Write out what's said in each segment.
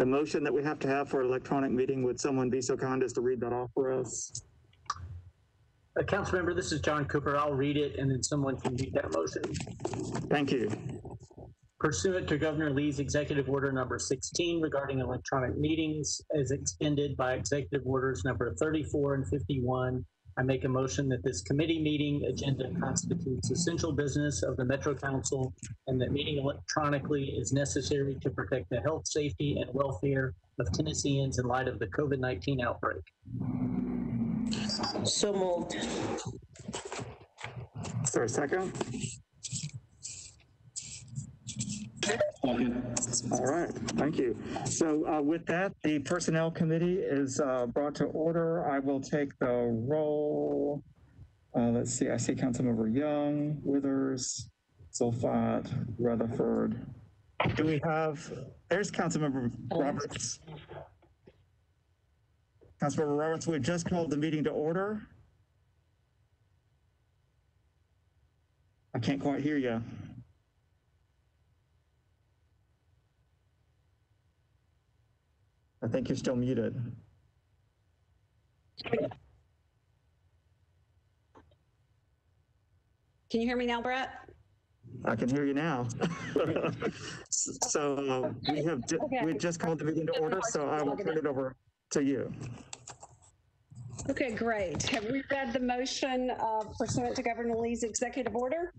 the motion that we have to have for electronic meeting, would someone be so kind as to read that off for us? Uh, council member, this is John Cooper. I'll read it and then someone can read that motion. Thank you. Pursuant to Governor Lee's executive order number 16 regarding electronic meetings as extended by executive orders number 34 and 51, I make a motion that this committee meeting agenda constitutes essential business of the Metro Council and that meeting electronically is necessary to protect the health, safety, and welfare of Tennesseans in light of the COVID-19 outbreak. So moved. Is there a second? All right, thank you. So uh, with that, the Personnel Committee is uh, brought to order. I will take the roll. Uh, Let's see, I see Councilmember Young, Withers, Zulfat, Rutherford. Do we have, there's Councilmember Roberts. Councilmember Roberts, we just called the meeting to order. I can't quite hear you. I think you're still muted. Can you hear me now, Brett? I can hear you now. So uh, we have, ju- we just called the meeting to order, so I will turn it over to you. Okay, great. Have we read the motion uh, pursuant to Governor Lee's executive order?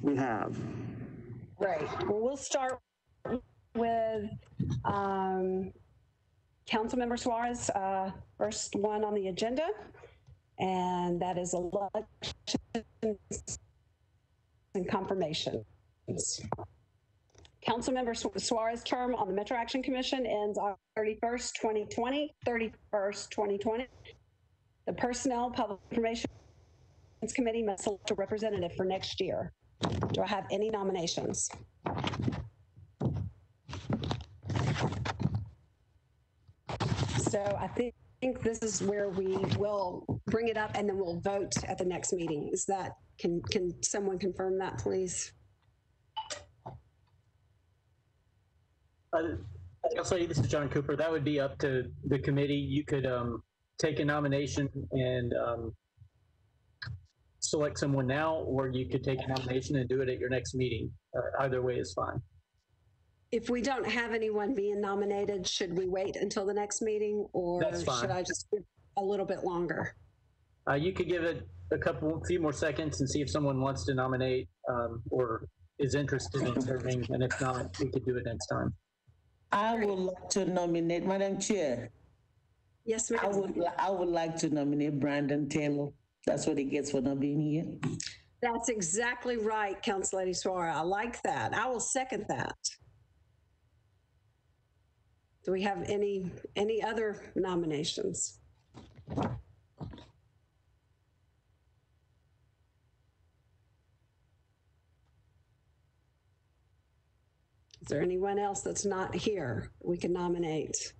We have. Great. Well, we'll start with um, Councilmember Suara, uh, first one on the agenda, and that is elections and confirmations. Councilmember Su- Suara term on the Metro Action Commission ends on 31st, 2020, 31st, 2020. The Personnel Public Information Committee must select a representative for next year. Do I have any nominations? So I think, think this is where we will bring it up and then we'll vote at the next meeting. Is that, can, can someone confirm that, please? Uh, I'll say this is John Cooper. That would be up to the committee. You could um, take a nomination and um, select someone now, or you could take a nomination and do it at your next meeting. Uh, either way is fine. If we don't have anyone being nominated, should we wait until the next meeting? Or That's fine. should I just give a little bit longer? Uh, you could give it a couple, few more seconds and see if someone wants to nominate um, or is interested in serving. And if not, we could do it next time. I would like to nominate, Madam Chair, Yes, ma'am. I would, I would like to nominate Brandon Taylor. That's what he gets for not being here. That's exactly right, Council Lady Suara. I like that. I will second that. Do we have any, any other nominations? Is there anyone else that's not here we can nominate?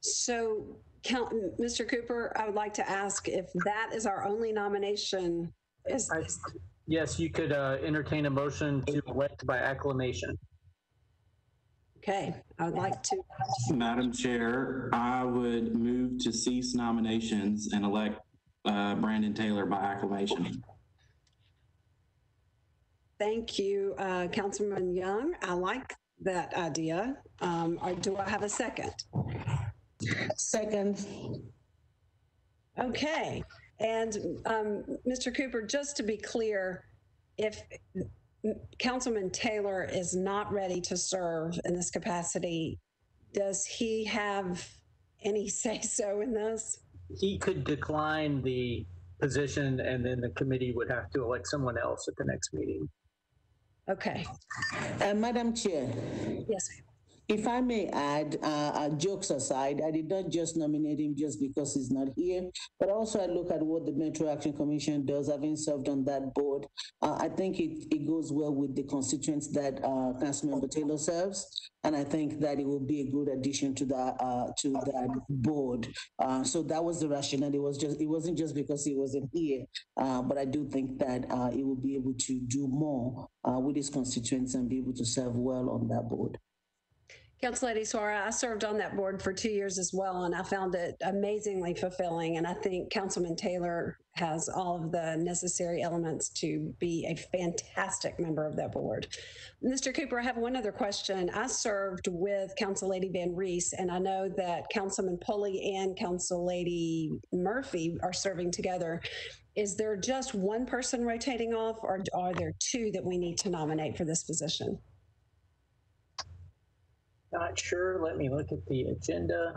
So, Count, Mr. Cooper, I would like to ask if that is our only nomination, is, yes, you could uh, entertain a motion to elect by acclamation. okay, I would like to, Madam Chair, I would move to cease nominations and elect uh, Brandon Taylor by acclamation. thank you, uh, Councilman Young. I like that idea. Um, or do I have a second? Second, Okay, and um, Mr. Cooper, just to be clear, if Councilman Taylor is not ready to serve in this capacity, does he have any say-so in this? He could decline the position and then the committee would have to elect someone else at the next meeting. Okay, uh, Madam Chair, yes, ma'am. If I may add, uh, uh, jokes aside, I did not just nominate him just because he's not here, but also I look at what the Metro Action Commission does, having served on that board. Uh, I think it, it goes well with the constituents that uh, Councilmember Taylor serves, and I think that it will be a good addition to that uh, to that board. Uh, so that was the rationale. It was just it wasn't just because he wasn't here, uh, but I do think that uh, he will be able to do more with his constituents and be able to serve well on that board. Council Lady Suara, I served on that board for two years as well, and I found it amazingly fulfilling. And I think Councilman Taylor has all of the necessary elements to be a fantastic member of that board. Mr. Cooper, I have one other question. I served with Council Lady VanReece, and I know that Councilman Pulley and Council Lady Murphy are serving together. Is there just one person rotating off, or are there two that we need to nominate for this position? Not sure. Let me look at the agenda.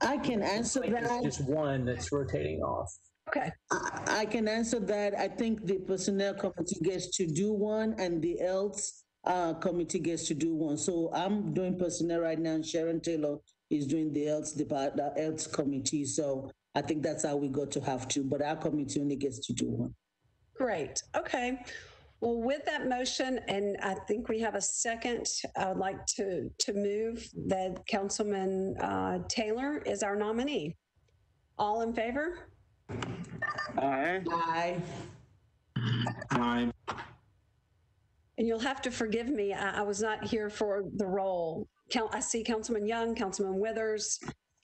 I can answer Like that. there's just one that's rotating off. Okay, I, I can answer that. I think the personnel committee gets to do one and the else uh, committee gets to do one. So I'm doing personnel right now and Sharon Taylor is doing the else depart, the else committee. So I think that's how we got to have two, but our committee only gets to do one. great. Okay. Well, with that motion, and I think we have a second, I would like to, to move that Councilman uh, Taylor is our nominee. All in favor? Aye. Aye. Aye. And you'll have to forgive me, I, I was not here for the role. Count, I see Councilman Young, Councilman Withers,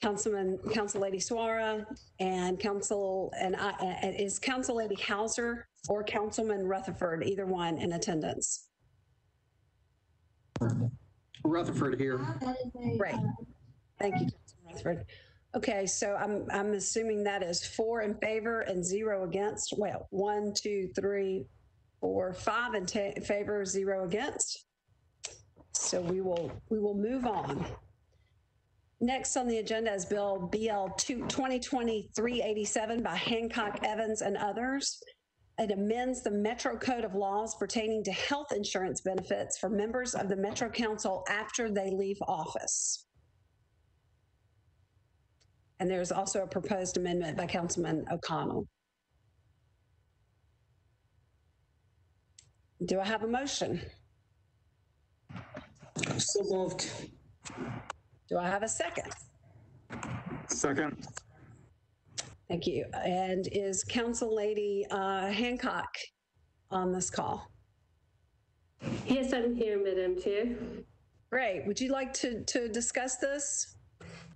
Councilman, Council Lady Suara, and Council, and I, and is Council Lady Hausser or Councilman Rutherford, either one in attendance? Rutherford here. Great. Thank you, Councilman Rutherford. Okay, so I'm, I'm assuming that is four in favor and zero against. Well, one, two, three, four, five in favor, zero against. So we will, we will move on. Next on the agenda is Bill BL 2 2020-387 by Hancock Evans and others. It amends the Metro Code of Laws pertaining to health insurance benefits for members of the Metro Council after they leave office. And there's also a proposed amendment by Councilman O'Connell. Do I have a motion? So moved. Do I have a second? Second. Thank you. And is Council Lady uh, Hancock on this call? Yes, I'm here, Madam Chair. Great. Would you like to, to discuss this?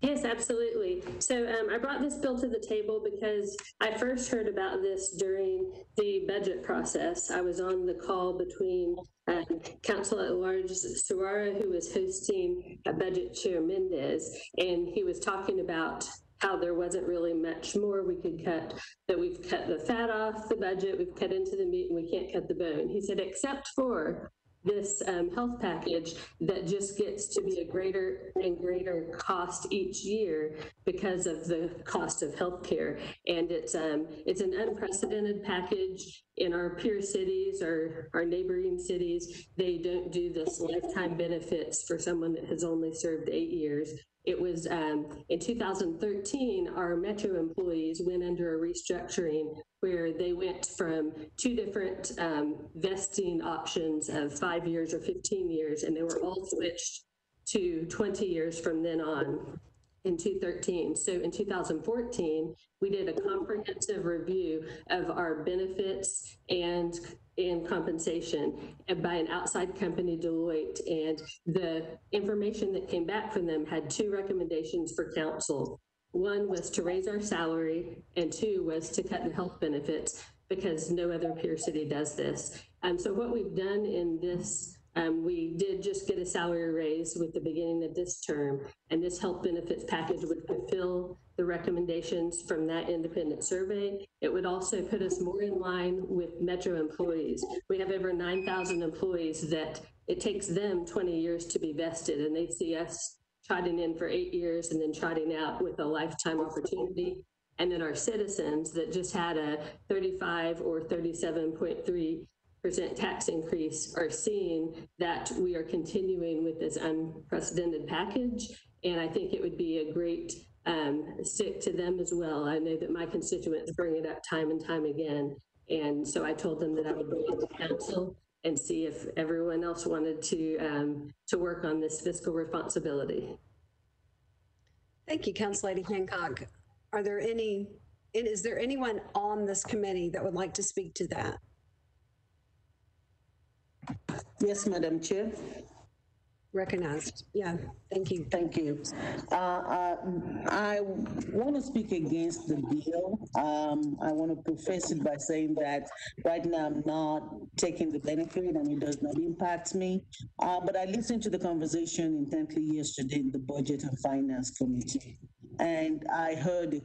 Yes, absolutely. So um, I brought this bill to the table because I first heard about this during the budget process. I was on the call between um, Council at Large Suara, who was hosting uh, Budget Chair Mendes, and he was talking about how there wasn't really much more we could cut, that we've cut the fat off the budget, we've cut into the meat, and we can't cut the bone. He said, except for this um, health package that just gets to be a greater and greater cost each year because of the cost of healthcare. And it's um, it's an unprecedented package in our peer cities or our neighboring cities. They don't do this lifetime benefits for someone that has only served eight years. It was um, in 2013, our Metro employees went under a restructuring where they went from two different um, vesting options of five years or 15 years, and they were all switched to 20 years from then on in 2013. So in 2014, we did a comprehensive review of our benefits and and compensation by an outside company, Deloitte. And the information that came back from them had two recommendations for council. One was to raise our salary, and two was to cut the health benefits because no other peer city does this. And so what we've done in this um, we did just get a salary raise with the beginning of this term, and this health benefits package would fulfill the recommendations from that independent survey. It would also put us more in line with Metro employees. We have over 9,000 employees that it takes them 20 years to be vested, and they see us trotting in for eight years and then trotting out with a lifetime opportunity. And then our citizens that just had a 35 or 37.3 percent tax increase are seeing that we are continuing with this unprecedented package. And I think it would be a great um, stick to them as well. I know that my constituents bring it up time and time again. And so I told them that I would bring it to council and see if everyone else wanted to, um, to work on this fiscal responsibility. Thank you, Council Lady Hancock. Are there any, and is there anyone on this committee that would like to speak to that? Yes, Madam Chair. Recognized. Yeah, thank you. Thank you. Uh, uh, I want to speak against the bill. Um, I want to preface it by saying that right now I'm not taking the benefit and it does not impact me. Uh, but I listened to the conversation intently yesterday in the Budget and Finance Committee. And I heard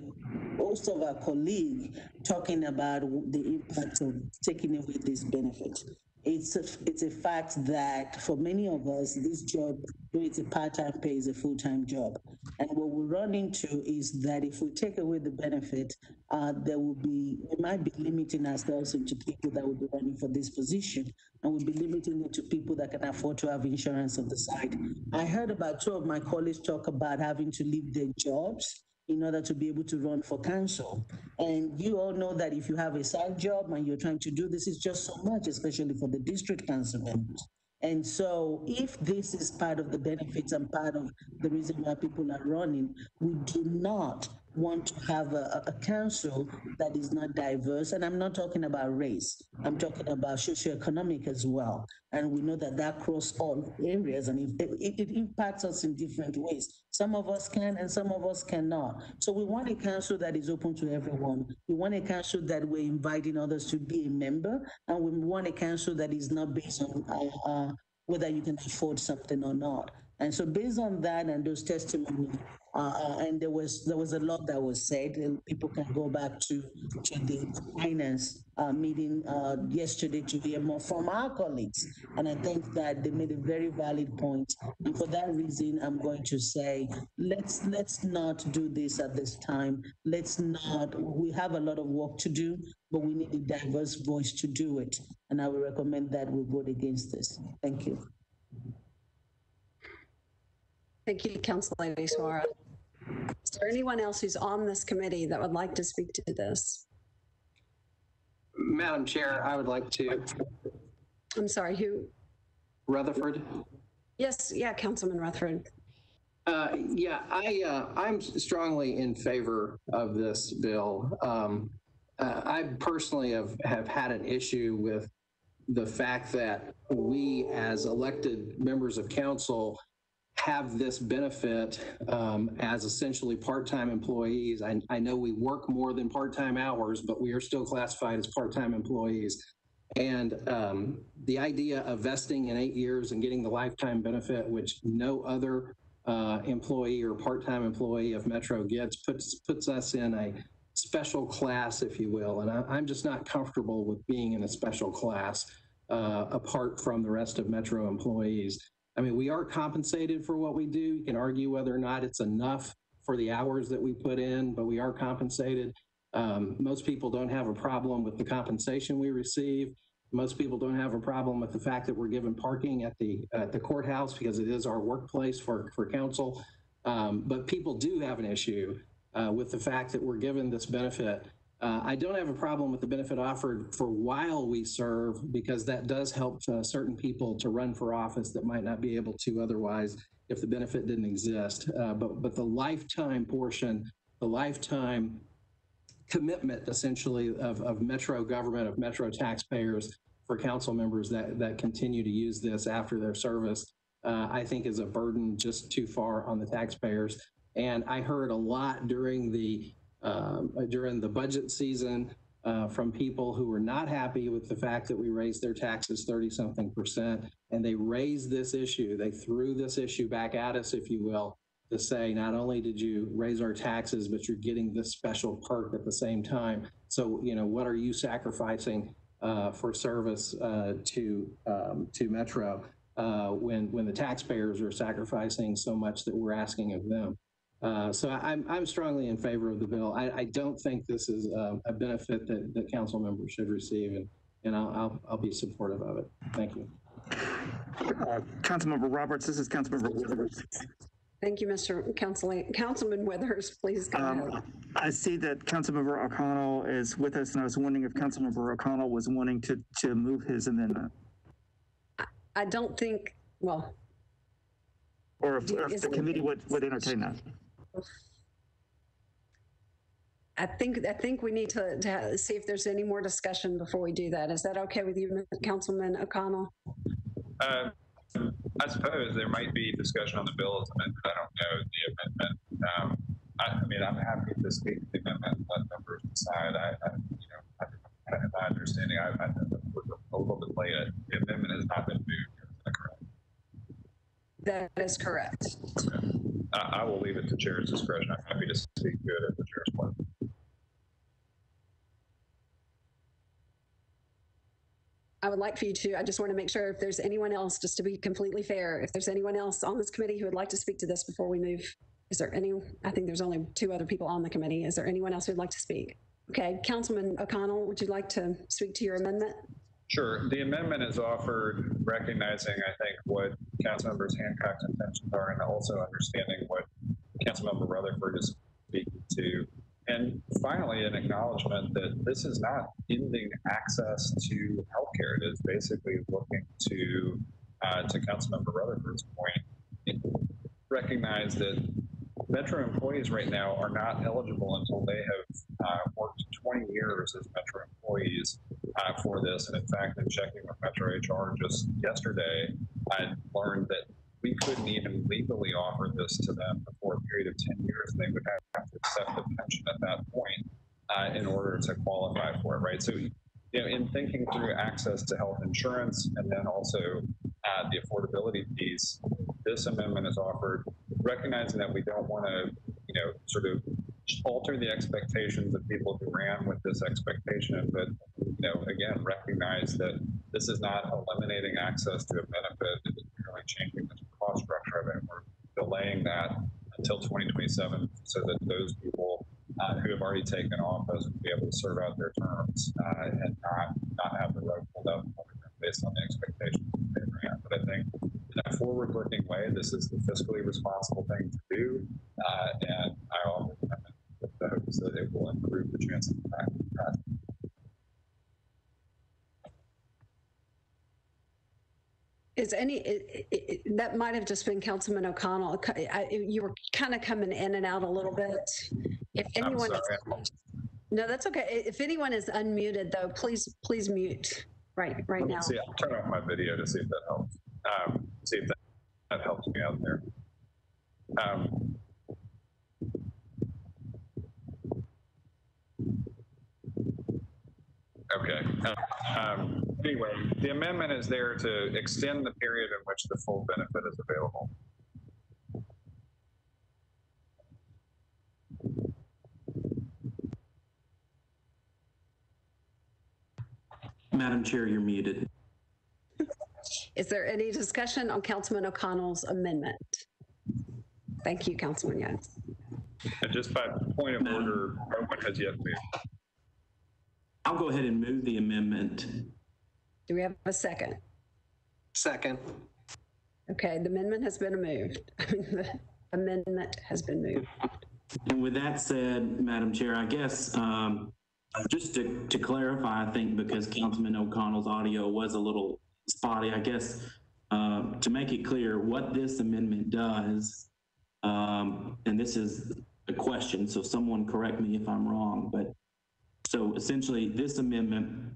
most of our colleagues talking about the impact of taking away this benefit it's a, it's a fact that for many of us, this job, though it's a part-time pay, is a full-time job. And what we run into is that if we take away the benefit, uh, there will be, we might be limiting ourselves into people that will be running for this position, and we'll be limiting it to people that can afford to have insurance on the side. I heard about two of my colleagues talk about having to leave their jobs in order to be able to run for council. And you all know that if you have a side job and you're trying to do this, it's just so much, especially for the district council members. And so if this is part of the benefits and part of the reason why people are running, we do not want to have a, a council that is not diverse. And I'm not talking about race. I'm talking about socioeconomic as well. And we know that that cross all areas and it, it, it impacts us in different ways. Some of us can and some of us cannot. So we want a council that is open to everyone. We want a council that we're inviting others to be a member. And we want a council that is not based on uh, uh, whether you can afford something or not. And so based on that and those testimonies, uh, and there was there was a lot that was said, and people can go back to to the finance uh, meeting uh, yesterday to hear more from our colleagues. And I think that they made a very valid point. And for that reason, I'm going to say let's let's not do this at this time. Let's not. We have a lot of work to do, but we need a diverse voice to do it. And I would recommend that we vote against this. Thank you. Thank you, Council Lady Suara. Is there anyone else who's on this committee that would like to speak to this? Madam Chair, I would like to, I'm sorry, who? Rutherford. Yes, yeah, Councilman Rutherford. Uh, yeah, I, uh, I'm strongly in favor of this bill. Um, uh, I personally have, have had an issue with the fact that we as elected members of council have this benefit um, as essentially part-time employees. I, I know we work more than part-time hours, but we are still classified as part-time employees. And um, the idea of vesting in eight years and getting the lifetime benefit, which no other uh, employee or part-time employee of Metro gets, puts puts us in a special class, if you will. And I, I'm just not comfortable with being in a special class uh, apart from the rest of Metro employees. I mean, we are compensated for what we do. You can argue whether or not it's enough for the hours that we put in, but we are compensated. Um, most people don't have a problem with the compensation we receive. Most people don't have a problem with the fact that we're given parking at the at the courthouse because it is our workplace for for council. Um, but people do have an issue uh, with the fact that we're given this benefit uh, I don't have a problem with the benefit offered for while we serve because that does help uh, certain people to run for office that might not be able to otherwise if the benefit didn't exist. Uh, but but the lifetime portion, the lifetime commitment essentially of, of Metro government, of Metro taxpayers for council members that, that continue to use this after their service, uh, I think is a burden just too far on the taxpayers. And I heard a lot during the during the budget season uh, from people who were not happy with the fact that we raised their taxes 30 something percent. And they raised this issue, they threw this issue back at us, if you will, to say not only did you raise our taxes, but you're getting this special perk at the same time. So, you know, what are you sacrificing uh, for service uh, to um, to Metro uh, when when the taxpayers are sacrificing so much that we're asking of them? Uh, so I, am I'm strongly in favor of the bill. I, I don't think this is um, a benefit that, that council members should receive. And and I'll, I'll, I'll be supportive of it. Thank you. Uh, Councilmember Roberts, this is Councilmember Withers. Thank you, Mr. Council, Councilman Withers, please go ahead. Um, I see that Councilmember O'Connell is with us, and I was wondering if Councilmember O'Connell was wanting to, to move his amendment, I don't think, well, or if, or if the committee would, would entertain that. I think, I think we need to, to see if there's any more discussion before we do that. Is that okay with you, Councilman O'Connell? Uh, I suppose there might be discussion on the bill as amended. I don't know the amendment. Um, I, I mean, I'm happy to speak to the amendment, let members decide. I, I you know, I, I, my understanding, I, I was a little bit late. The amendment has not been moved. Is that correct? That is correct. I, I will leave it to chair's discretion. I'm happy to speak it at the chair's pleasure. I would like for you to, I just want to make sure if there's anyone else, just to be completely fair, if there's anyone else on this committee who would like to speak to this before we move, is there any, I think there's only two other people on the committee. Is there anyone else who'd like to speak? Okay, Councilman O'Connell, would you like to speak to your amendment? Sure. The amendment is offered recognizing, I think, what Councilmembers Hancock's intentions are and also understanding what Councilmember Rutherford is speaking to. And finally, an acknowledgement that this is not ending access to healthcare. It is basically looking to, uh, to Councilmember Rutherford's point, recognize that Metro employees right now are not eligible until they have uh, worked 20 years as Metro employees uh, for this. And in fact, in checking with Metro HR just yesterday, I learned that we couldn't even legally offer this to them for a period of 10 years. They would have to accept the pension at that point uh, in order to qualify for it, right? So, you know, in thinking through access to health insurance and then also uh, the affordability piece, this amendment is offered, recognizing that we don't want to, you know, sort of alter the expectations of people who ran with this expectation, but you know, again, recognize that this is not eliminating access to a benefit; it's merely changing the cost structure of it. We're delaying that until 2027, so that those people uh, who have already taken office will be able to serve out their terms uh, and not not have the rug pulled out based on the expectations that they ran. But I think in a forward-looking way, this is the fiscally responsible thing to do, uh, and I offer with the hopes that it will improve the chance of impact. Is any, i- i- i- that might have just been Councilman O'Connell. I- You were kind of coming in and out a little bit. If anyone, is- no, that's okay. If anyone is unmuted though, please, please mute right, right now. see. I'll turn off my video to see if that helps. Um, see if that, that helps me out there. Um, okay. Um, anyway, the amendment is there to extend the period in which the full benefit is available. Madam Chair, you're muted. Is there any discussion on Councilman O'Connell's amendment? Thank you, Councilman Young. And just by point of order, no one has yet moved. I'll go ahead and move the amendment. Do we have a second? Second. Okay, the amendment has been moved. The Amendment has been moved. And with that said, Madam Chair, I guess, um, just to, to clarify, I think because Councilman O'Connell's audio was a little spotty, I guess, uh, to make it clear what this amendment does, um, and this is a question, so someone correct me if I'm wrong, but so essentially this amendment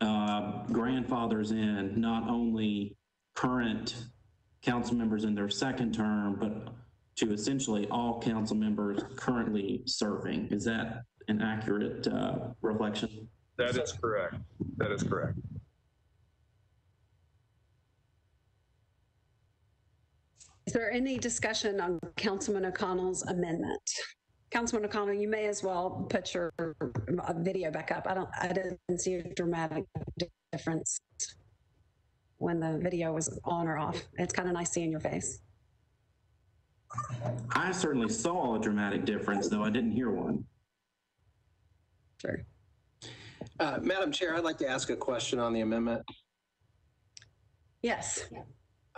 uh, grandfathers in not only current council members in their second term, but to essentially all council members currently serving. Is that an accurate uh, reflection? That is correct. That is correct. Is there any discussion on Councilman O'Connell's amendment? Councilman O'Connell, you may as well put your uh, video back up. I don't, I didn't see a dramatic difference when the video was on or off. It's kind of nice seeing your face. I certainly saw a dramatic difference, though I didn't hear one. Sure. Uh, Madam Chair, I'd like to ask a question on the amendment. Yes.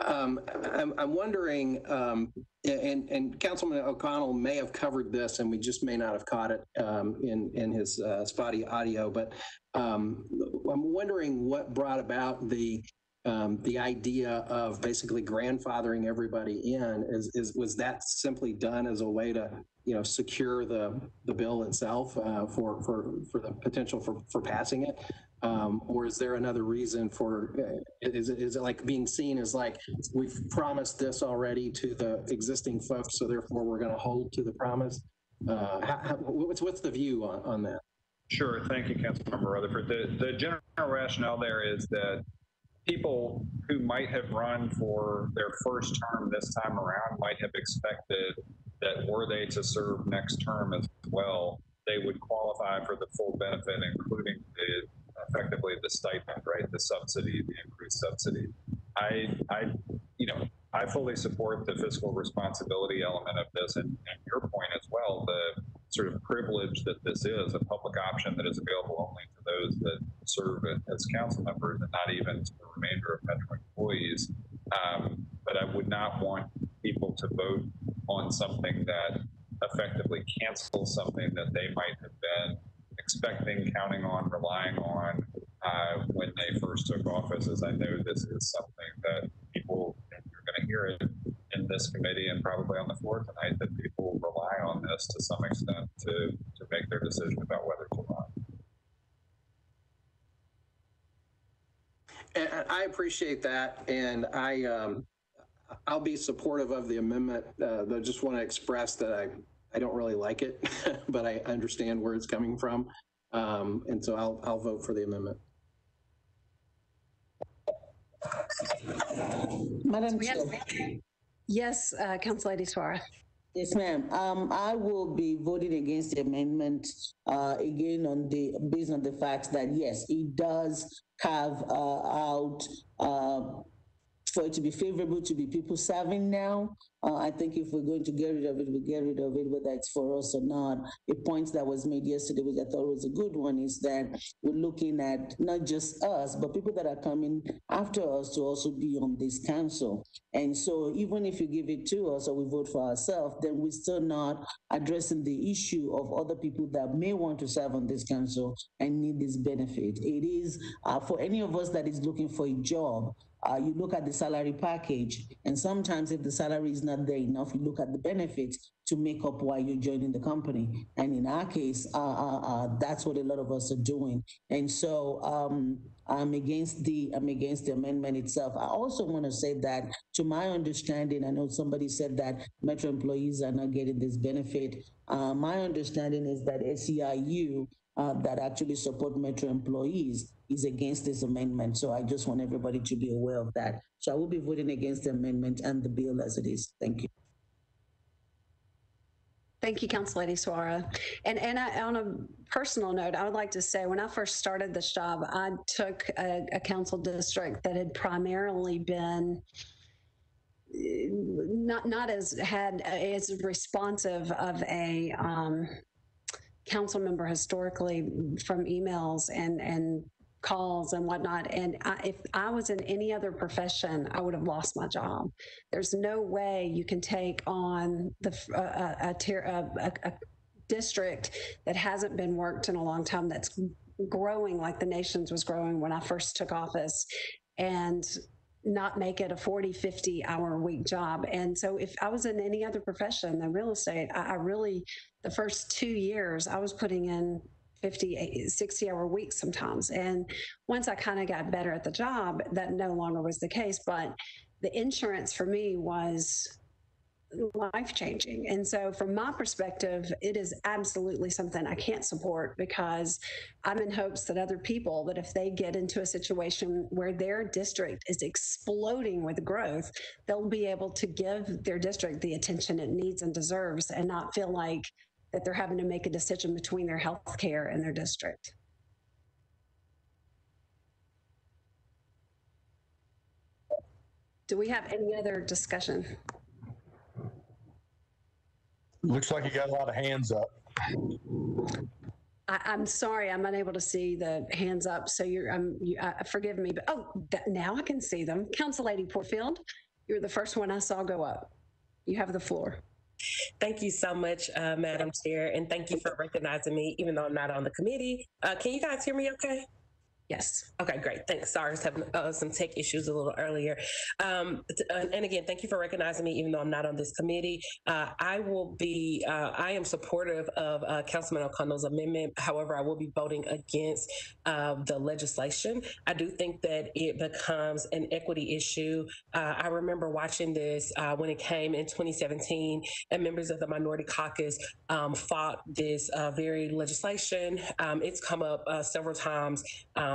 Um, I'm, I'm wondering, um, and, and Councilman O'Connell may have covered this and we just may not have caught it, um, in, in his, uh, spotty audio, but, um, I'm wondering what brought about the, um, the idea of basically grandfathering everybody in is, is, was that simply done as a way to, you know, secure the, the bill itself, uh, for, for, for the potential for, for passing it? Um, or is there another reason for, uh, is it, is it like being seen as like, we've promised this already to the existing folks, so therefore we're going to hold to the promise? Uh, how, how, what's, what's the view on, on that? Sure. Thank you, Councilmember Rutherford. The, the general rationale there is that people who might have run for their first term this time around might have expected that were they to serve next term as well, they would qualify for the full benefit, including the effectively the stipend, right? The subsidy, the increased subsidy. I, I, you know, I fully support the fiscal responsibility element of this, and, and your point as well. The sort of privilege that this is, a public option that is available only to those that serve as council members, and not even to the remainder of Metro employees. Um, but I would not want people to vote on something that effectively cancels something that they might have been expecting, counting on, relying on uh, when they first took office. As I know, this is something that people, you're going to hear it in this committee and probably on the floor tonight, that people rely on this to some extent to, to make their decision about whether to run. And I appreciate that, and I, um, I'll be supportive of the amendment. Uh, I just want to express that I, I don't really like it, but I understand where it's coming from. Um, and so I'll, I'll vote for the amendment. Madam Chair. Yes, uh, Council Lady Suara. Yes, ma'am. Um, I will be voting against the amendment, uh, again on the, based on the fact that, yes, it does carve, uh, out, uh, for it to be favorable to be people serving now. Uh, I think if we're going to get rid of it, we get rid of it, whether it's for us or not. A point that was made yesterday, which I thought was a good one, is that we're looking at not just us, but people that are coming after us to also be on this council. And so even if you give it to us or we vote for ourselves, then we're still not addressing the issue of other people that may want to serve on this council and need this benefit. It is uh, for any of us that is looking for a job, uh, you look at the salary package, and sometimes if the salary is not there enough, you look at the benefits to make up why you're joining the company. And in our case, uh, uh, uh, that's what a lot of us are doing. And so um, I'm against the I'm against the amendment itself. I also want to say that, to my understanding, I know somebody said that Metro employees are not getting this benefit. Uh, my understanding is that SEIU uh, that actually support Metro employees is against this amendment. So I just want everybody to be aware of that. So I will be voting against the amendment and the bill as it is. Thank you. Thank you, Council Lady Suara. And, and I, on a personal note, I would like to say, when I first started this job, I took a, a council district that had primarily been uh, not, not as, had, as responsive of a, um, council member historically from emails and, and calls and whatnot. And I, if I was in any other profession, I would have lost my job. There's no way you can take on the a, a tier a, a, a district that hasn't been worked in a long time that's growing like the nation's was growing when I first took office and not make it a 40 50 hour a week job. And so if i was in any other profession than real estate I, I really the first two years i was putting in 50 60 hour weeks sometimes. And once i kind of got better at the job that no longer was the case. But the insurance for me was life changing and so from my perspective it is absolutely something i can't support because i'm in hopes that other people that if they get into a situation where their district is exploding with growth they'll be able to give their district the attention it needs and deserves and not feel like that they're having to make a decision between their health care and their district. Do we have any other discussion? Looks like you got a lot of hands up. I, I'm sorry, I'm unable to see the hands up, so you're, um, you, uh, forgive me, but, oh, that, now I can see them. Council Lady Porterfield, you're the first one I saw go up. You have the floor. Thank you so much, uh, Madam Chair, and thank you for recognizing me, even though I'm not on the committee. Uh, can you guys hear me okay? Yes. Okay, great. Thanks. Sorry, I was having uh, some tech issues a little earlier. Um, uh, and again, thank you for recognizing me, even though I'm not on this committee. Uh, I will be, uh, I am supportive of uh, Councilman O'Connell's amendment. However, I will be voting against uh, the legislation. I do think that it becomes an equity issue. I remember watching this when it came in 2017, and members of the Minority Caucus um, fought this very legislation. Um, it's come up several times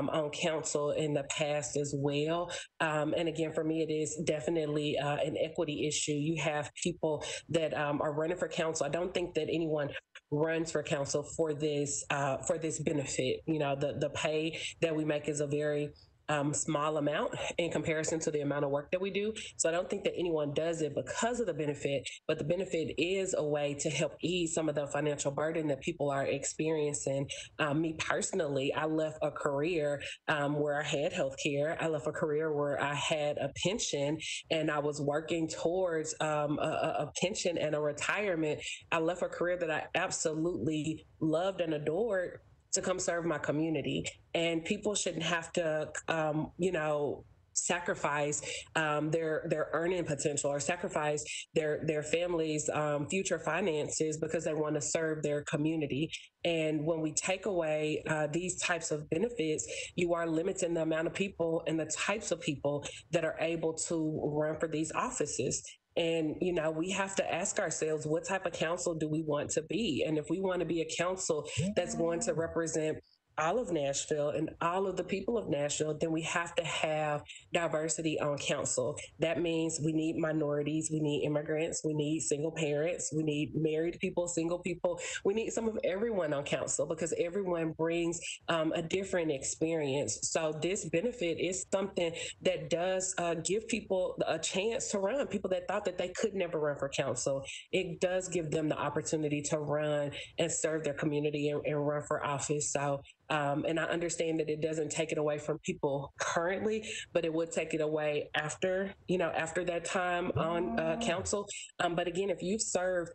um, on council in the past as well. Um, and again, for me, it is definitely uh, an equity issue. You have people that um, are running for council. I don't think that anyone runs for council for this uh, for this benefit. You know, the the pay that we make is a very um, small amount in comparison to the amount of work that we do. So I don't think that anyone does it because of the benefit, but the benefit is a way to help ease some of the financial burden that people are experiencing. Um, me personally, I left a career um, where I had health care. I left a career where I had a pension and I was working towards um, a, a pension and a retirement. I left a career that I absolutely loved and adored to come serve my community. And people shouldn't have to, um, you know, sacrifice um, their their earning potential or sacrifice their their families' um, future finances because they want to serve their community. And when we take away uh, these types of benefits, you are limiting the amount of people and the types of people that are able to run for these offices. And, you know, we have to ask ourselves, what type of council do we want to be? And if we want to be a council that's going to mm. represent all of Nashville and all of the people of Nashville, then we have to have diversity on council. That means we need minorities, we need immigrants, we need single parents, we need married people, single people. We need some of everyone on council because everyone brings um, a different experience. So this benefit is something that does uh, give people a chance to run. People that thought that they could never run for council, it does give them the opportunity to run and serve their community and, and run for office. So um, and I understand that it doesn't take it away from people currently, but it would take it away after, you know, after that time on uh, council. Um, but again, if you've served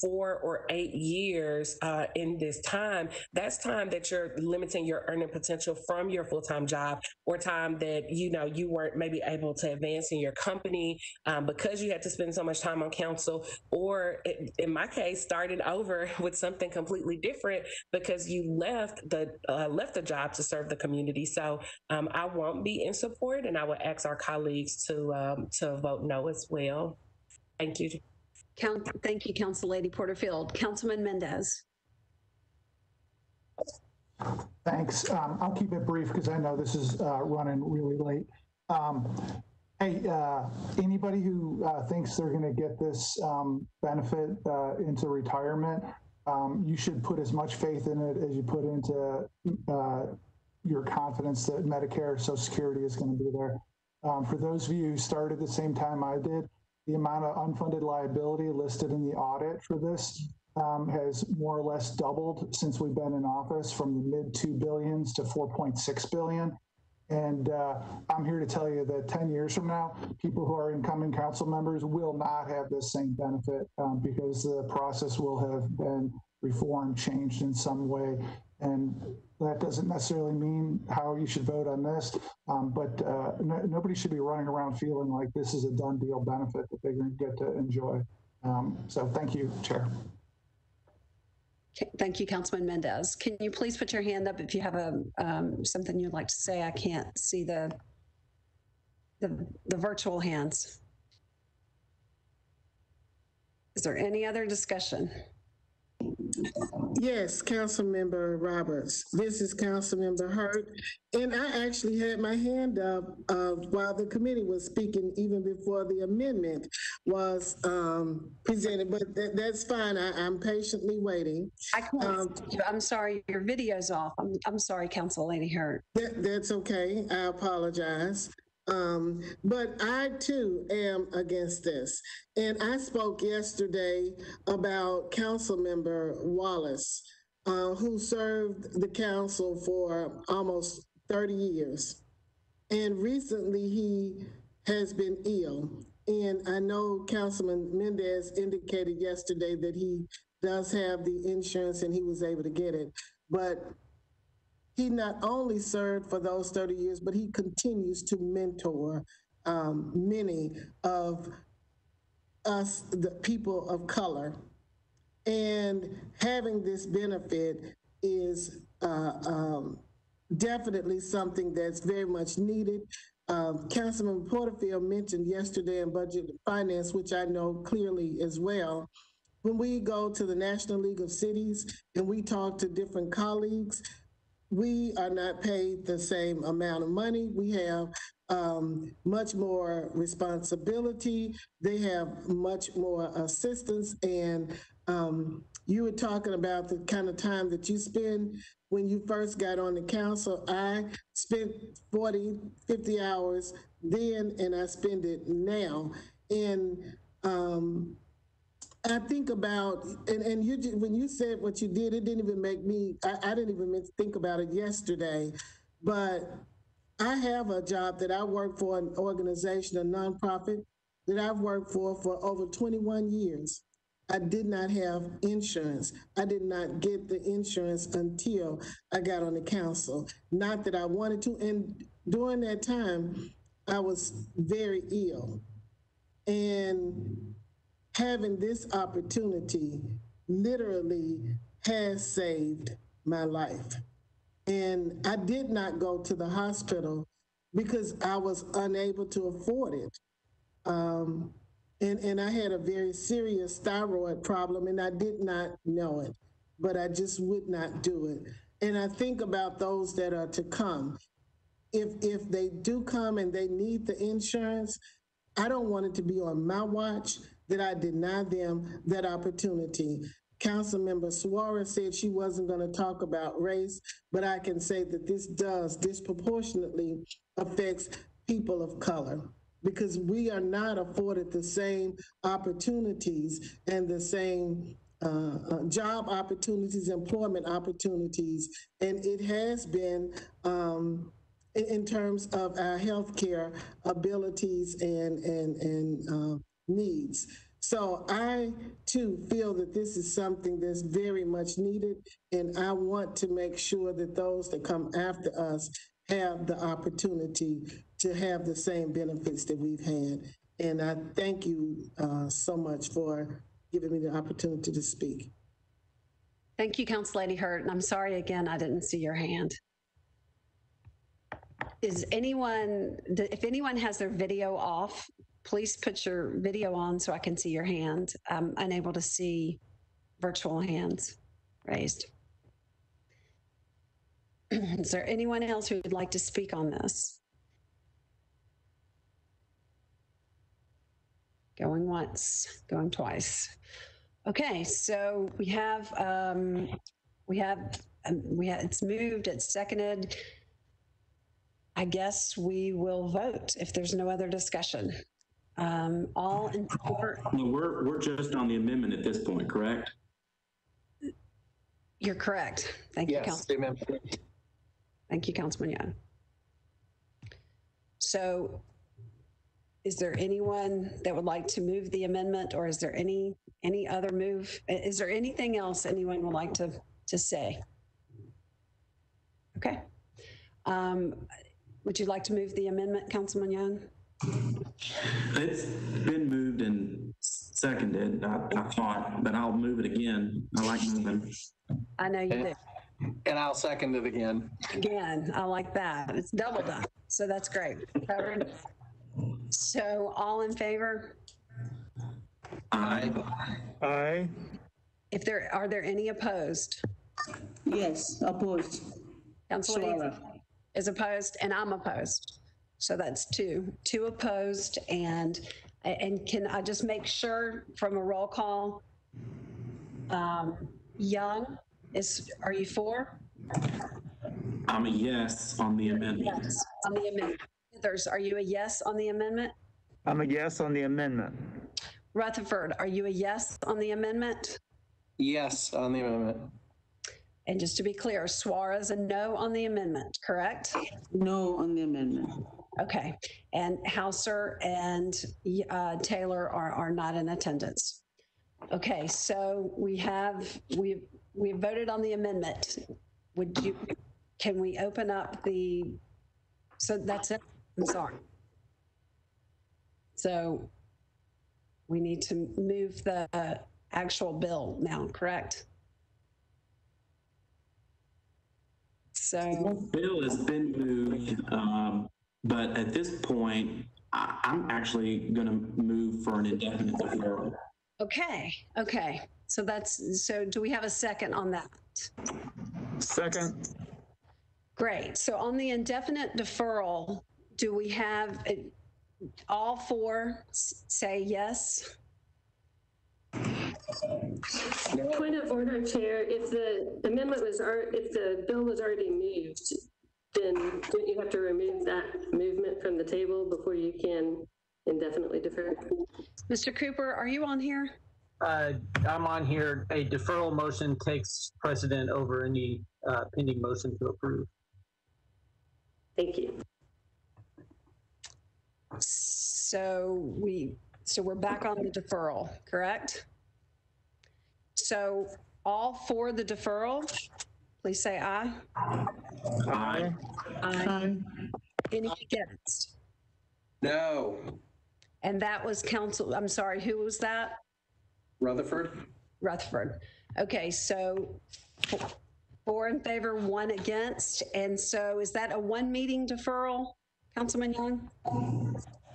four or eight years uh, in this time, that's time that you're limiting your earning potential from your full time job or time that you know you weren't maybe able to advance in your company um, because you had to spend so much time on council, or it, in my case, started over with something completely different because you left the uh, left the job to serve the community. So um, I won't be in support, and I would ask our colleagues to um, to vote no as well. Thank you. Count, thank you, Council Lady Porterfield. Councilman Mendes. Thanks. Um, I'll keep it brief because I know this is uh, running really late. Um, hey, uh, anybody who uh, thinks they're going to get this um, benefit uh, into retirement, um, you should put as much faith in it as you put into uh, your confidence that Medicare, Social Security is going to be there. Um, for those of you who started the same time I did, the amount of unfunded liability listed in the audit for this um, has more or less doubled since we've been in office from the mid 2 billions to 4.6 billion. And uh, I'm here to tell you that 10 years from now, people who are incoming council members will not have this same benefit um, because the process will have been reformed, changed in some way. And that doesn't necessarily mean how you should vote on this, um, but uh, no, nobody should be running around feeling like this is a done deal benefit that they're going to get to enjoy. Um, so thank you, Chair. Thank you, Councilman Mendes. Can you please put your hand up if you have a, um, something you'd like to say? I can't see the, the, the virtual hands. Is there any other discussion? Yes, Councilmember Roberts. This is Councilmember Hurt. And I actually had my hand up uh, while the committee was speaking, even before the amendment was um, presented, but that, that's fine. I, I'm patiently waiting. I can't. Um, you. I'm sorry, your video's off. I'm, I'm sorry, Council Lady Hurt. That, that's okay. I apologize. Um, but I too am against this. And I spoke yesterday about Councilmember Wallace. uh, who served the council for almost 30 years. And recently he has been ill. And I know Councilman Mendes indicated yesterday that he does have the insurance and he was able to get it. But he not only served for those 30 years, but he continues to mentor um, many of us, the people of color. And having this benefit is uh, um, definitely something that's very much needed. Um, Councilman Porterfield mentioned yesterday in Budget and Finance, which I know clearly as well. When we go to the National League of Cities and we talk to different colleagues, we are not paid the same amount of money. We have um, much more responsibility. They have much more assistance. And um, you were talking about the kind of time that you spend when you first got on the council. I spent 40, 50 hours then, and I spend it now. And um, I think about, and, and you, when you said what you did, it didn't even make me, I, I didn't even think about it yesterday, but I have a job that I work for an organization, a nonprofit that I've worked for for over 21 years. I did not have insurance. I did not get the insurance until I got on the council. Not that I wanted to. And during that time, I was very ill. And having this opportunity literally has saved my life. And I did not go to the hospital because I was unable to afford it. Um, and, and I had a very serious thyroid problem and I did not know it, but I just would not do it. And I think about those that are to come. If, if they do come and they need the insurance, I don't want it to be on my watch that I deny them that opportunity. Councilmember Suara said she wasn't going to talk about race, but I can say that this does disproportionately affects people of color because we are not afforded the same opportunities and the same uh, uh, job opportunities, employment opportunities, and it has been um, in, in terms of our healthcare abilities and and and uh, needs. So I too feel that this is something that's very much needed, and I want to make sure that those that come after us have the opportunity to have the same benefits that we've had. And I thank you uh, so much for giving me the opportunity to speak. Thank you, Council Lady Hurt, and I'm sorry again, I didn't see your hand. Is anyone, if anyone has their video off, please put your video on so I can see your hand. I'm unable to see virtual hands raised. Is there anyone else who would like to speak on this? Going once, going twice. Okay, so we have, um, we have, um, we have, it's moved, it's seconded. I guess we will vote if there's no other discussion. Um, all in favor, No, we're, we're just on the amendment at this point, correct? you're correct. Thank you, Yes, Council. amen. Thank you, Councilman Young. So is there anyone that would like to move the amendment or is there any, any other move? I- Is there anything else anyone would like to, to say? Okay. Um, Would you like to move the amendment, Councilman Young? It's been moved and seconded, I, I thought, but I'll move it again. I like moving. I know you do. And I'll second it again. Again, I like that. It's double done. So that's great. Covered. So all in favor? Aye. Aye. If there, are there any opposed? Yes, opposed. Council Leeds Suara. is opposed and I'm opposed. So that's two, two opposed and, and can I just make sure from a roll call? Um, Young is, are you for? I'm a yes on the amendment. Yes, on the amendment. There's, are you a yes on the amendment? I'm a yes on the amendment. Rutherford, are you a yes on the amendment? Yes on the amendment. And just to be clear, Suara's a no on the amendment, correct? No on the amendment. Okay. And Hausser and uh, Taylor are, are not in attendance. Okay, so we have, we, we voted on the amendment. Would you, can we open up the, so that's it? I'm sorry. So we need to move the actual bill now, correct? So, Bill has been moved, um, but at this point, I, I'm actually going to move for an indefinite deferral. okay, okay. So that's, so do we have a second on that? Second, Great. So on the indefinite deferral, do we have all four say yes? Point of order, Chair, if the amendment was, if the bill was already moved, then don't you have to remove that movement from the table before you can indefinitely defer? Mr. Cooper, are you on here? Uh, I'm on here. A deferral motion takes precedent over any uh, pending motion to approve. Thank you. So we, so we're back on the deferral, correct? So all for the deferral, please say aye. Aye. Aye. Any against? No. And that was council, I'm sorry, who was that? Rutherford? Rutherford. Okay, so f- four in favor, one against. And so is that a one meeting deferral, Councilman Young?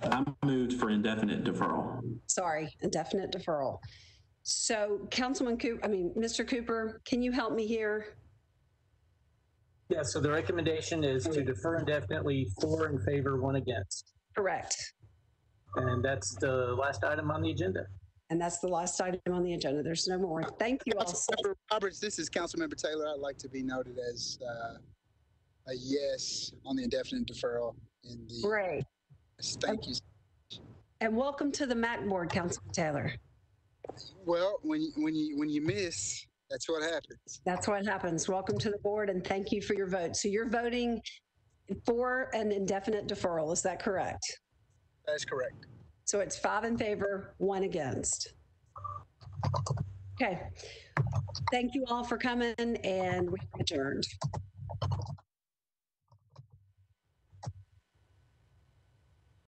I'm moved for indefinite deferral. Sorry, indefinite deferral. So Councilman Cooper, I mean, Mr. Cooper, can you help me here? Yeah, so the recommendation is to defer indefinitely, four in favor, one against. Correct. And that's the last item on the agenda. And that's the last item on the agenda. There's no more. Thank you all. so- Councilmember Roberts, this is Councilmember Taylor. I'd like to be noted as uh, a yes on the indefinite deferral in the, Great. thank you. And welcome to the MAC board, Councilman Taylor. Well, when you, when you, when you miss, that's what happens. That's what happens. Welcome to the board and thank you for your vote. So you're voting for an indefinite deferral, is that correct? That's correct. So it's five in favor, one against. Okay. Thank you all for coming and we adjourned.